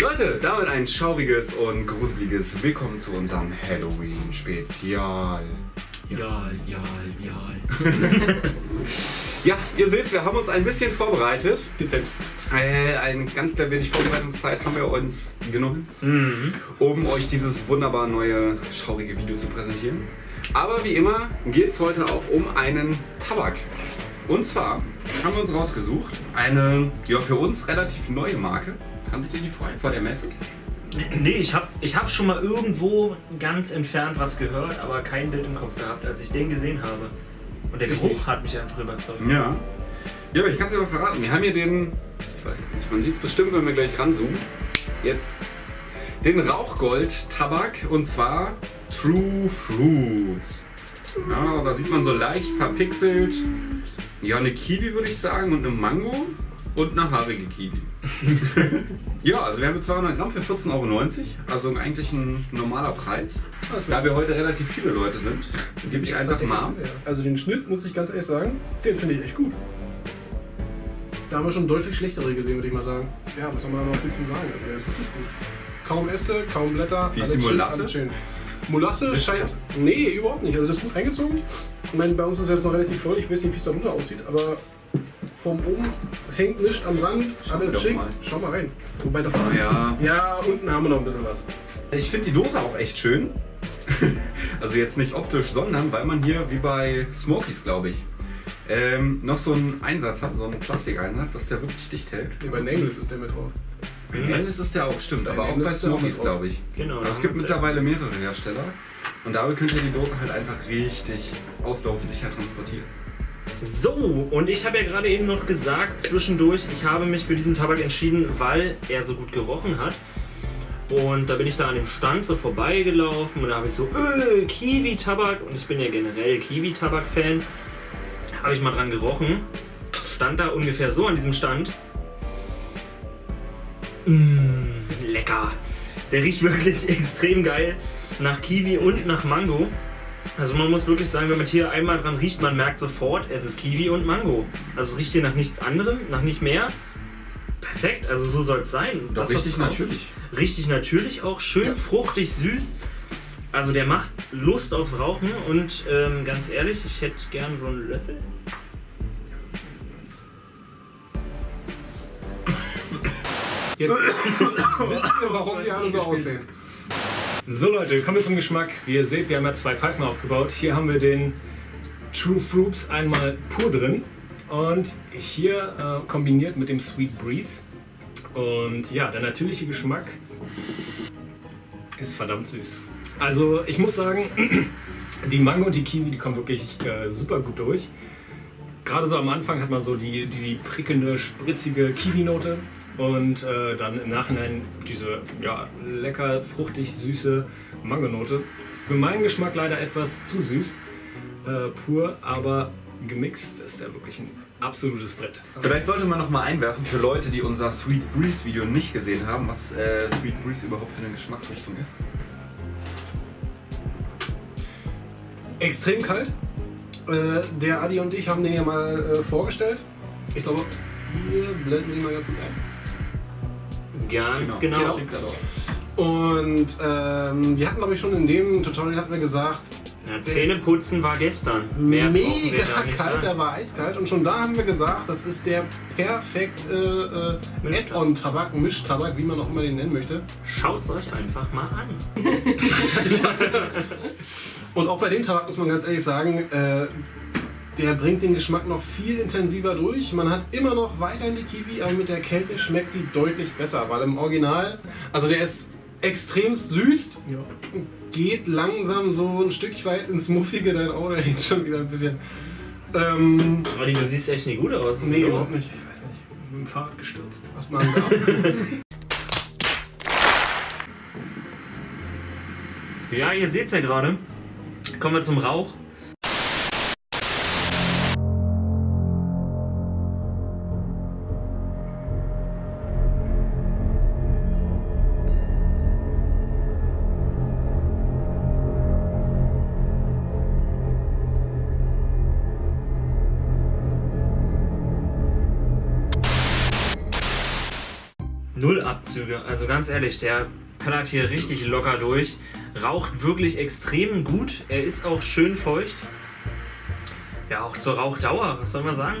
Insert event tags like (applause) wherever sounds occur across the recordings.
Leute, damit ein schauriges und gruseliges Willkommen zu unserem Halloween-Spezial. Ja, ja, ja. Ja, (laughs) ihr seht, wir haben uns ein bisschen vorbereitet. Dezent. Äh, ein ganz klein wenig Vorbereitungszeit haben wir uns genommen, Mhm. um euch dieses wunderbar neue, schaurige Video zu präsentieren. Aber wie immer geht es heute auch um einen Tabak. Und zwar haben wir uns rausgesucht, eine ja, für uns relativ neue Marke. Kanntet ihr die vorher vor der Messe? Nee, ich hab, ich hab schon mal irgendwo ganz entfernt was gehört, aber kein Bild im Kopf gehabt, als ich den gesehen habe. Und der Richtig. Geruch hat mich einfach überzeugt. Ja. Ja, aber ich kann es dir mal verraten. Wir haben hier den, ich weiß nicht, man sieht es bestimmt, wenn wir gleich ranzoomen. Jetzt. Den Rauchgold-Tabak und zwar True Fruits. Ja, da sieht man so leicht verpixelt. Ja, eine Kiwi würde ich sagen und eine Mango und eine haarige Kiwi. (laughs) ja, also wir haben 200 Gramm für 14,90 Euro. Also eigentlich ein normaler Preis. Da wir heute relativ viele Leute sind, gebe ich einfach mal. Also den Schnitt, muss ich ganz ehrlich sagen, den finde ich echt gut. Da haben wir schon deutlich schlechtere gesehen, würde ich mal sagen. Ja, was soll man da noch viel zu sagen? Also der ist wirklich gut. Kaum Äste, kaum Blätter. Wie ist alles die schön, Molasse? alles schön. Molasse scheint. Nee, überhaupt nicht. Also das ist gut eingezogen. Ich meine, bei uns ist es jetzt noch relativ voll. Ich weiß nicht, wie es da runter aussieht, aber vom oben hängt nichts am Rand. Schauen wir Alles schick. mal. Schau mal rein. Wobei doch. Ah, ja. Ja, unten haben wir noch ein bisschen was. Ich finde die Dose auch echt schön. (laughs) also jetzt nicht optisch, sondern weil man hier, wie bei Smokies, glaube ich, ähm, noch so einen Einsatz hat, so einen Plastikeinsatz, dass der wirklich dicht hält. Nee, bei Nameless ist der mit drauf. Mhm. Das ist der auch, stimmt, Bei aber auch Nameless bei Smokies, glaube ich. Genau. Aber es gibt mittlerweile mehrere Hersteller und damit könnt ihr die Dose halt einfach richtig auslaufsicher transportieren. So, und ich habe ja gerade eben noch gesagt, zwischendurch, ich habe mich für diesen Tabak entschieden, weil er so gut gerochen hat. Und da bin ich da an dem Stand so vorbeigelaufen und da habe ich so, äh, Kiwi-Tabak. Und ich bin ja generell Kiwi-Tabak-Fan. Habe ich mal dran gerochen. Stand da ungefähr so an diesem Stand. Mmh, lecker. Der riecht wirklich (laughs) extrem geil. Nach Kiwi und nach Mango. Also man muss wirklich sagen, wenn man hier einmal dran riecht, man merkt sofort, es ist Kiwi und Mango. Also es riecht hier nach nichts anderem, nach nicht mehr. Perfekt, also so soll es sein. Doch was richtig natürlich. Richtig natürlich auch, schön Ja. fruchtig, süß. Also der macht Lust aufs Rauchen und ähm, ganz ehrlich, ich hätte gern so einen Löffel. Jetzt (coughs) wissen wir, warum die alle so aussehen. So Leute, kommen wir zum Geschmack. Wie ihr seht, wir haben ja zwei Pfeifen aufgebaut. Hier haben wir den True Fruits einmal pur drin und hier äh, kombiniert mit dem Sweet Breeze. Und ja, der natürliche Geschmack ist verdammt süß. Also ich muss sagen, (clears throat) die Mango und die Kiwi, die kommen wirklich äh, super gut durch. Gerade so am Anfang hat man so die, die prickelnde, spritzige Kiwi-Note und äh, dann im Nachhinein diese ja, lecker, fruchtig süße Mangonote. Für meinen Geschmack leider etwas zu süß, äh, pur, aber gemixt ist er wirklich ein absolutes Brett. Vielleicht sollte man noch mal einwerfen für Leute, die unser Sweet Breeze Video nicht gesehen haben, was äh, Sweet Breeze überhaupt für eine Geschmacksrichtung ist. extrem kalt. Äh, der Adi und ich haben den ja mal äh, vorgestellt. Ich glaube, hier blenden wir den mal ganz kurz ein. Ganz genau. Auch. Und ähm, wir hatten, glaube ich, schon in dem Tutorial hatten wir gesagt, Ja, Zähneputzen war gestern. Mehr mega kalt, sagen. der war eiskalt. Und schon da haben wir gesagt, das ist der perfekte äh, Mischtabak. Add-on-Tabak, Mischtabak, wie man auch immer den nennen möchte. Schaut's euch einfach mal an. (laughs) Und auch bei dem Tabak muss man ganz ehrlich sagen, äh, der bringt den Geschmack noch viel intensiver durch. Man hat immer noch weiterhin die Kiwi, aber mit der Kälte schmeckt die deutlich besser, weil im Original, also der ist extrem süß, geht langsam so ein Stück weit ins Muffige, dein Auge hängt schon wieder ein bisschen. Ähm, Olli, du siehst echt nicht gut aus. Nee, überhaupt nicht. Ich weiß nicht, Mit dem Fahrrad gestürzt. was man da. Ja, ihr seht's ja gerade. Kommen wir zum Rauch. null Abzüge. Also ganz ehrlich, der pellert hier richtig locker durch, raucht wirklich extrem gut. Er ist auch schön feucht. Ja, auch zur Rauchdauer, was soll man sagen?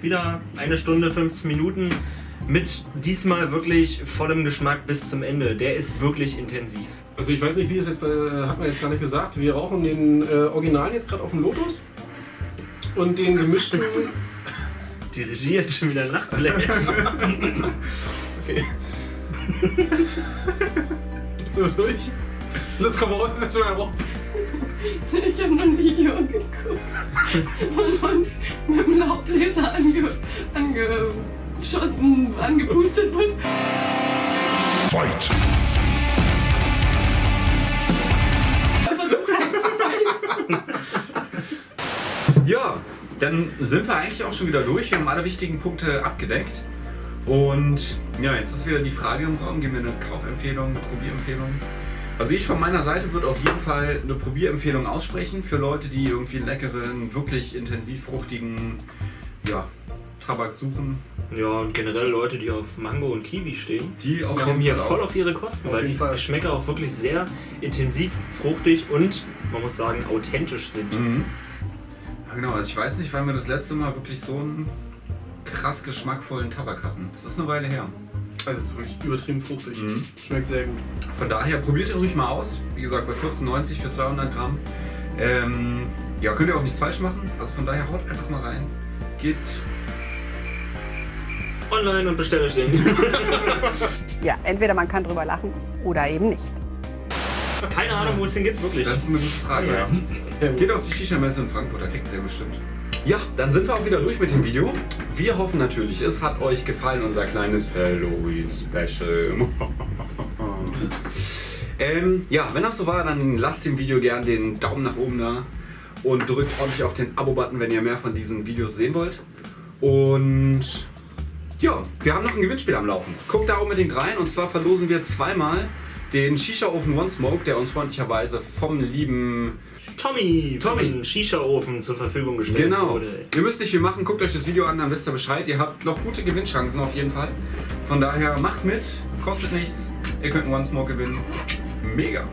Wieder eine Stunde, 15 Minuten mit diesmal wirklich vollem Geschmack bis zum Ende. Der ist wirklich intensiv. Also ich weiß nicht, wie das jetzt, äh, hat man jetzt gar nicht gesagt. Wir rauchen den äh, Original jetzt gerade auf dem Lotus und den gemischten... Die Regie hat schon wieder Nachtblätter. (laughs) (laughs) Okay. (laughs) so durch. Los, komm raus, jetzt mal raus. Ich habe noch ein Video geguckt und mit dem Laubbläser ange, angeschossen, angepustet wird. Fight! Versucht einzubeißen. Ja, dann sind wir eigentlich auch schon wieder durch. Wir haben alle wichtigen Punkte abgedeckt. Und ja, jetzt ist wieder die Frage im Raum. Geben wir eine Kaufempfehlung, eine Probierempfehlung? Also ich von meiner Seite würde auf jeden Fall eine Probierempfehlung aussprechen für Leute, die irgendwie einen leckeren, wirklich intensiv fruchtigen ja, Tabak suchen. Ja, und generell Leute, die auf Mango und Kiwi stehen, Die kommen hier voll auf ihre Kosten, Auf weil die Fall. Geschmäcker auch wirklich sehr intensiv, fruchtig und, man muss sagen, authentisch sind. Mhm. Ja, genau. Also ich weiß nicht, wann wir das letzte Mal wirklich so einen krass geschmackvollen Tabak hatten. Das ist eine Weile her. Also es ist wirklich übertrieben fruchtig. Mhm. Schmeckt sehr gut. Von daher probiert ihn ruhig mal aus. Wie gesagt, bei 14,90 für 200 Gramm. Ähm, ja, könnt ihr auch nichts falsch machen. Also von daher haut einfach mal rein. Geht. Online und bestellt euch den. (laughs) Ja, entweder man kann drüber lachen oder eben nicht. Keine Ahnung, wo es den gibt, wirklich. Das ist eine gute Frage. Ja. Geht auf die Shisha-Messe in Frankfurt, da kriegt ihr bestimmt. Ja, dann sind wir auch wieder durch mit dem Video. Wir hoffen natürlich, es hat euch gefallen, unser kleines Halloween-Special. (laughs) ähm, ja, wenn das so war, dann lasst dem Video gern den Daumen nach oben da und drückt ordentlich auf den Abo-Button, wenn ihr mehr von diesen Videos sehen wollt. Und ja, wir haben noch ein Gewinnspiel am Laufen. Guckt da unbedingt rein und zwar verlosen wir zweimal den Shisha-Ofen One Smoke, der uns freundlicherweise vom lieben Tommy, Tommy. Shisha-Ofen zur Verfügung gestellt Genau. wurde. Ihr müsst nicht viel machen, guckt euch das Video an, dann wisst ihr Bescheid. Ihr habt noch gute Gewinnchancen auf jeden Fall. Von daher macht mit, kostet nichts. Ihr könnt One Smoke gewinnen. Mega.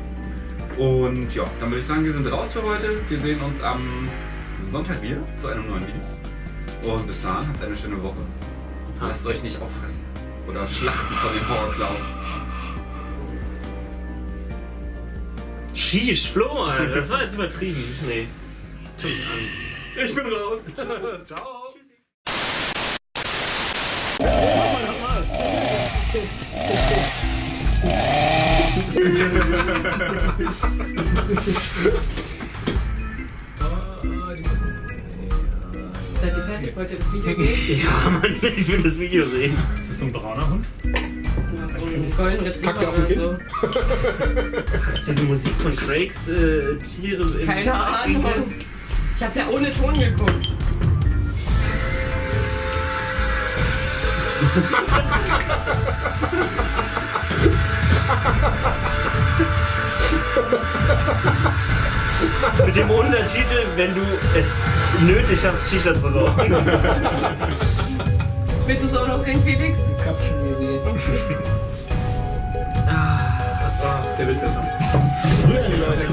Und ja, dann würde ich sagen, wir sind raus für heute. Wir sehen uns am Sonntag wieder zu einem neuen Video. Und bis dahin habt eine schöne Woche. Lasst euch nicht auffressen oder schlachten von den Horror Sheesh, Flo, Alter, das war jetzt übertrieben. (laughs) Nee. Tut Angst. Ich bin raus. (laughs) Ciao. Seid ihr fertig? Wollt ihr das Video sehen? (laughs) Ja, Mann, ich will das Video sehen. Ist das so ein brauner Hund? So ein Golden Retriever oder so. Ist diese Musik von Craigs äh, Tiere im Keine Ahnung. Ich hab's ja ohne Ton geguckt. Mit dem Untertitel, wenn du es nötig hast, Shisha zu rauchen. Willst du es auch noch sehen, Felix? Ich hab schon gesehen. Der will